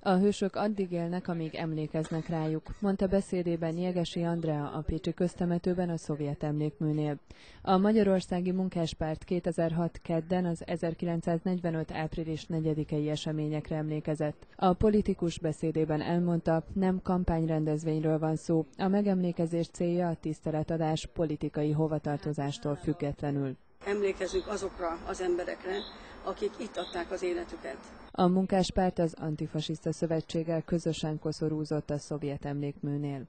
A hősök addig élnek, amíg emlékeznek rájuk, mondta beszédében Jegesi Andrea a Pécsi köztemetőben a szovjet emlékműnél. A Magyarországi Munkáspárt 2006 kedden az 1945. április 4-i eseményekre emlékezett. A politikus beszédében elmondta, nem kampányrendezvényről van szó, a megemlékezés célja a tiszteletadás politikai hovatartozástól függetlenül. Emlékezzük azokra az emberekre, akik itt adták az életüket. A munkáspárt az antifasiszta szövetséggel közösen koszorúzott a szovjet emlékműnél.